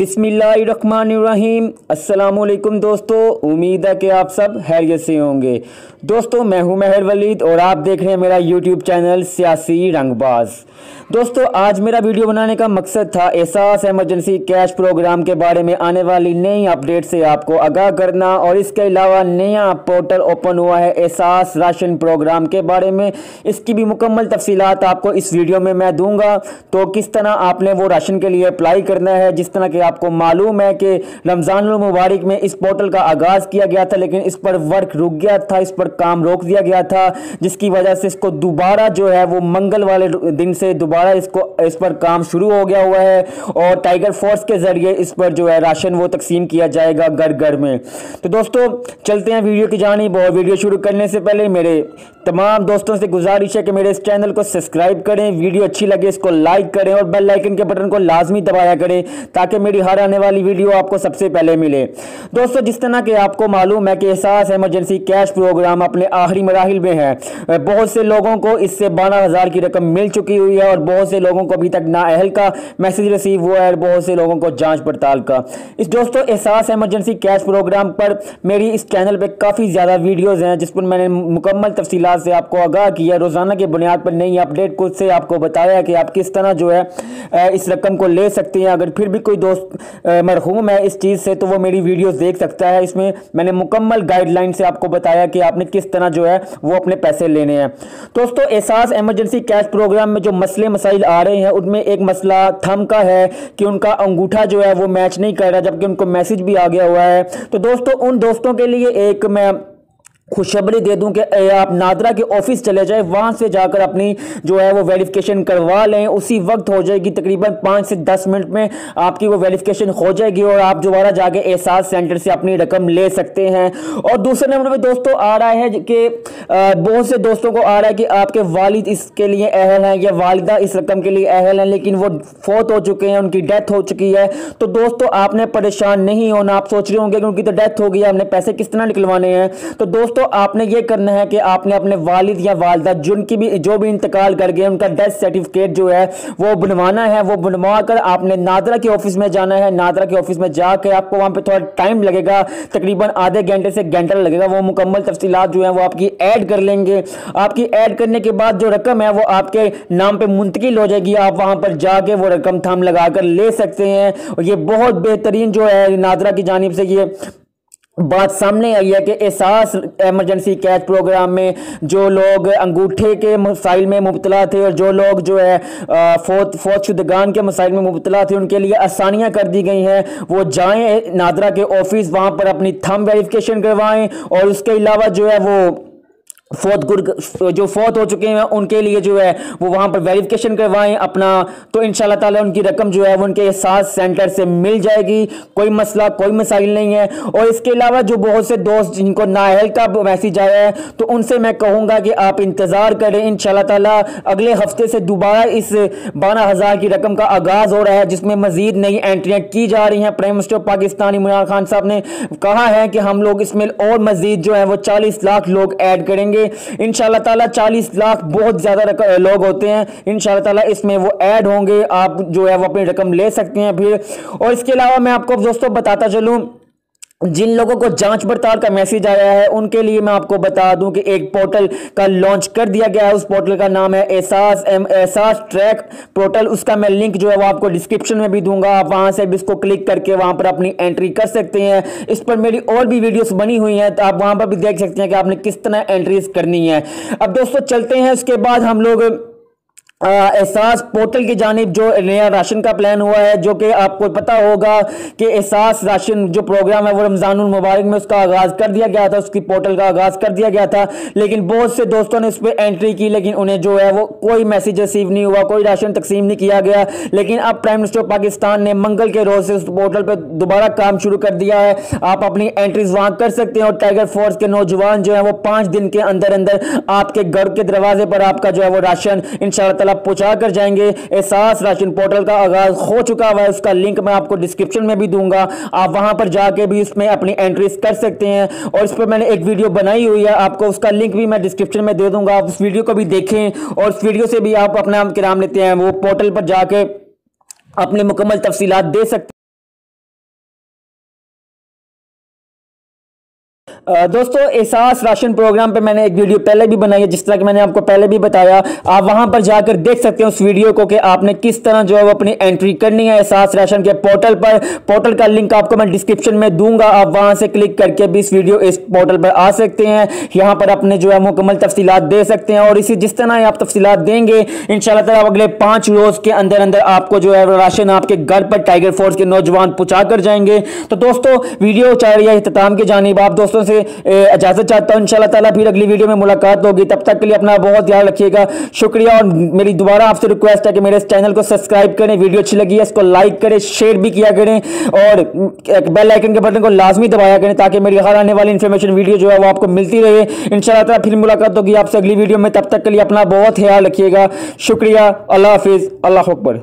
بسم اللہ الرحمن الرحیم۔ السلام علیکم دوستو، امید ہے کہ آپ سب حیریت سے ہوں گے۔ دوستو، میں ہوں مہر ولید اور آپ دیکھ رہے ہیں میرا یوٹیوب چینل سیاسی رنگ باز۔ دوستو، آج میرا ویڈیو بنانے کا مقصد تھا احساس ایمرجنسی کیش پروگرام کے بارے میں آنے والی نئی اپڈیٹ سے آپ کو آگاہ کرنا اور اس کے علاوہ نیا پورٹل اوپن ہوا ہے احساس راشن پروگرام کے بارے میں۔ اس کی بھی مکمل تفصیلات آپ کو اس ویڈیو میں میں دوں گا۔ تو کس طرح آپ نے وہ راشن کے لیے اپلائی کرنا ہے، جس طرح کہ آپ کو معلوم ہے کہ رمضان المبارک میں اس پورٹل کا آغاز کیا گیا تھا، لیکن اس پر ورک رک گیا تھا، اس پر کام روک دیا گیا تھا، جس کی وجہ سے اس کو دوبارہ جو ہے وہ منگل والے دن سے دوبارہ اس کو اس پر کام شروع ہو گیا ہوا ہے اور ٹائیگر فورس کے ذریعے اس پر جو ہے راشن وہ تقسیم کیا جائے گا گھر گھر میں۔ تو دوستو، چلتے ہیں ویڈیو کی جانب اور ویڈیو شروع کرنے سے پہلے میرے تمام دوستوں سے گزارش ہے کہ میرے اس چینل کو سبسکرائب کریں، ویڈیو اچھی لگے اس کو لائک کریں اور بیل لائکن کے بٹن کو لازمی دبایا کریں تاکہ میرے میری ہر آنے والی ویڈیو آپ کو سب سے پہلے ملے۔ دوستو، جس طرح کہ آپ کو معلوم ہے کہ احساس ایمرجنسی کیش پروگرام اپنے آخری مراحل میں ہے۔ بہت سے لوگوں کو اس سے بارہ ہزار کی رقم مل چکی ہوئی ہے اور بہت سے لوگوں کو ابھی تک نااہل کا میسیج ریسیو ہوا ہے اور بہت سے لوگوں کو جانچ پڑتال کا۔ اس دوستو، احساس ایمرجنسی کیش پروگرام پر میری اس چینل پہ کافی زیادہ ویڈیوز ہیں، جس پر میں نے مکمل تفصیلات سے آپ کو آگاہ کیا۔ روزانہ کے بنیاد پر نئی اپڈیٹ کو سے آپ کو بتایا کہ آپ کس طرح جو ہے، اس رقم کو لے سکتے ہیں۔ اگر پھر بھی کوئی دوست مرحوم ہے اس چیز سے تو وہ میری ویڈیوز دیکھ سکتا ہے۔ اس میں میں نے مکمل گائیڈ لائن سے آپ کو بتایا کہ آپ نے کس طرح جو ہے وہ اپنے پیسے لینے ہیں۔ دوستو، احساس ایمرجنسی کیش پروگرام میں جو مسئلے مسائل آ رہے ہیں، ان میں ایک مسئلہ تھم کا ہے کہ ان کا انگوٹھا جو ہے وہ میچ نہیں کر رہا، جبکہ ان کو میسیج بھی آ گیا ہوا ہے۔ تو دوستو، ان دوستوں کے لیے ایک میں خوشبری دے دوں کہ آپ نادرہ کے آفس چلے جائیں، وہاں سے جا کر اپنی جو ہے وہ ویریفکیشن کروا لیں۔ اسی وقت ہو جائے گی تقریباً پانچ سے دس منٹ میں آپ کی وہ ویریفکیشن ہو جائے گی اور آپ دوبارہ جا کے احساس سینٹر سے اپنی رقم لے سکتے ہیں۔ اور دوسرے نمبر پہ دوستوں آ رہا ہے کہ بہت سے دوستوں کو آ رہا ہے کہ آپ کے والد اس کے لیے اہل ہیں یا والدہ اس رقم کے لیے اہل ہیں، لیکن وہ فوت ہو چکے ہیں، ان کی ڈیتھ ہو چکی ہے۔ تو دوستوں آپ نے پریشان نہیں ہونا، آپ سوچ رہے ہوں گے کہ ان کی تو ڈیتھ ہو گئی ہے نے پیسے کس طرح نکلوانے ہیں؟ تو دوستوں آپ نے یہ کرنا ہے کہ آپ نے اپنے والد یا والدہ جن کی بھی جو بھی انتقال کر گئے، ان کا ڈیتھ سرٹیفکیٹ جو ہے، وہ بنوانا ہے۔ وہ بنوا کر آپ نے نادرہ کے آفس میں جانا ہے۔ نادرہ کے آفس میں جا کے آپ کو وہاں پہ تھوڑا ٹائم لگے گا۔ تقریباً آدھے گھنٹے سے گھنٹہ لگے گا۔ وہ مکمل تفصیلات جو ہیں، وہ آپ کی ایڈ کر لیں گے۔ آپ کی ایڈ کرنے کے بعد جو رقم ہے، وہ آپ کے نام پہ منتقل ہو جائے گی۔ آپ وہاں پر جا کے وہ رقم تھام لگا کر لے سکتے ہیں۔ یہ بہت بہترین جو ہے، نادرہ کی جانب سے یہ بات سامنے آئی ہے کہ احساس ایمرجنسی کیچ پروگرام میں جو لوگ انگوٹھے کے مسائل میں مبتلا تھے اور جو لوگ جو ہے فوت فوت شدگان کے مسائل میں مبتلا تھے، ان کے لیے آسانیاں کر دی گئی ہیں۔ وہ جائیں نادرہ کے آفس وہاں پر اپنی تھم ویریفکیشن کروائیں اور اس کے علاوہ جو ہے وہ فوت گر جو فوت ہو چکے ہیں ان کے لیے جو ہے وہ وہاں پر ویریفکیشن کروائیں اپنا، تو انشاءاللہ تعالی ان کی رقم جو ہے وہ ان کے احساس سینٹر سے مل جائے گی۔ کوئی مسئلہ، کوئی مسائل نہیں ہے۔ اور اس کے علاوہ جو بہت سے دوست جن کو نااہل کا میسیج آیا ہے، تو ان سے میں کہوں گا کہ آپ انتظار کریں۔ انشاءاللہ تعالی اگلے ہفتے سے دوبارہ اس بارہ ہزار کی رقم کا آغاز ہو رہا ہے، جس میں مزید نئی انٹریاں کی جا رہی ہیں۔ پرائم منسٹر پاکستانی عمران خان صاحب نے کہا ہے کہ ہم لوگ اس میں اور مزید جو ہے وہ چالیس لاکھ لوگ ایڈ کریں گے۔ انشاءاللہ تعالی چالیس لاکھ بہت زیادہ لوگ ہوتے ہیں۔ انشاءاللہ تعالی اس میں وہ ایڈ ہوں گے۔ آپ جو ہے وہ اپنی رقم لے سکتے ہیں پھر۔ اور اس کے علاوہ میں آپ کو دوستوں بتاتا چلوں جن لوگوں کو جانچ پڑتال کا میسیج آیا ہے، ان کے لیے میں آپ کو بتا دوں کہ ایک پورٹل کا لانچ کر دیا گیا ہے۔ اس پورٹل کا نام ہے احساس ایم، احساس ٹریک پورٹل۔ اس کا میں لنک جو ہے وہ آپ کو ڈسکرپشن میں بھی دوں گا۔ آپ وہاں سے بھی اس کو کلک کر کے وہاں پر اپنی انٹری کر سکتے ہیں۔ اس پر میری اور بھی ویڈیوز بنی ہوئی ہیں، تو آپ وہاں پر بھی دیکھ سکتے ہیں کہ آپ نے کس طرح انٹریز کرنی ہے اب دوستو، چلتے ہیں۔ اس کے بعد ہم لوگ احساس پورٹل کی جانب جو نیا راشن کا پلان ہوا ہے، جو کہ آپ کو پتا ہوگا کہ احساس راشن جو پروگرام ہے، وہ رمضان المبارک میں اس کا آغاز کر دیا گیا تھا، اس کی پورٹل کا آغاز کر دیا گیا تھا۔ لیکن بہت سے دوستوں نے اس پہ انٹری کی، لیکن انہیں جو ہے وہ کوئی میسیج ریسیو نہیں ہوا، کوئی راشن تقسیم نہیں کیا گیا۔ لیکن اب پرائم منسٹر پاکستان نے منگل کے روز سے اس پورٹل پہ دوبارہ کام شروع کر دیا ہے۔ آپ اپنی انٹریز وہاں کر سکتے ہیں اور ٹائیگر فورس کے نوجوان جو ہیں وہ پانچ دن کے اندر اندر آپ کے گھر کے دروازے پر آپ کا جو ہے وہ راشن انشاءاللہ تعالیٰ پہنچا کر جائیں گے، احساس راشن پورٹل کا آغاز ہو چکا ہوا ہے، اس کا لنک میں آپ کو ڈسکرپشن میں بھی دوں گا۔ آپ وہاں پر جا کے بھی اس میں اپنی انٹریز کر سکتے ہیں اور اس پر میں نے ایک ویڈیو بنائی ہوئی ہے، آپ کو اس کا لنک بھی میں ڈسکرپشن میں دے دوں گا۔ آپ اس ویڈیو کو بھی دیکھیں اور اس ویڈیو سے بھی آپ اپنا کرام لیتے ہیں، وہ پورٹل پر جا کے اپنے مکمل تفصیلات دے سکتے دوستو، احساس راشن پروگرام پہ میں نے ایک ویڈیو پہلے بھی بنائی ہے، جس طرح کہ میں نے آپ کو پہلے بھی بتایا، آپ وہاں پر جا کر دیکھ سکتے ہیں اس ویڈیو کو کہ آپ نے کس طرح جو ہے وہ اپنی انٹری کرنی ہے احساس راشن کے پورٹل پر۔ پورٹل کا لنک آپ کو میں ڈسکرپشن میں دوں گا، آپ وہاں سے کلک کر کے بھی اس ویڈیو اس پورٹل پر آ سکتے ہیں۔ یہاں پر اپنے جو ہے مکمل تفصیلات دے سکتے ہیں اور اسی جس طرح آپ تفصیلات دیں گے، انشاءاللہ تعالیٰ اگلے پانچ روز کے اندر اندر آپ کو جو ہے راشن آپ کے گھر پر ٹائگر فورس کے نوجوان پہنچا کر جائیں گے۔ تو دوستو، ویڈیو چاہ رہی ہے اختتام کی جانب، آپ دوستوں سے اجازت چاہتا ہوں، انشاءاللہ تعالیٰ پھر اگلی ویڈیو میں ملاقات ہوگی۔ تب تک کے لیے اپنا بہت دھیان رکھیے گا۔ شکریہ اور میری دوبارہ آپ سے ریکویسٹ ہے کہ میرے اس چینل کو سبسکرائب کریں۔ ویڈیو اچھی لگی ہے، اس کو لائک کریں شیئر بھی کیا کریں۔ اور بیل آئیکن کے بٹن کو لازمی دبایا کریں تاکہ میری ہر آنے والی انفارمیشن ویڈیو جو ہے وہ آپ کو ملتی رہے۔ انشاءاللہ تعالیٰ پھر ملاقات ہوگی آپ سے اگلی ویڈیو میں۔ تب تک کے لیے اپنا بہت خیال رکھیے گا۔ شکریہ۔ اللہ حافظ۔ اللہ اکبر۔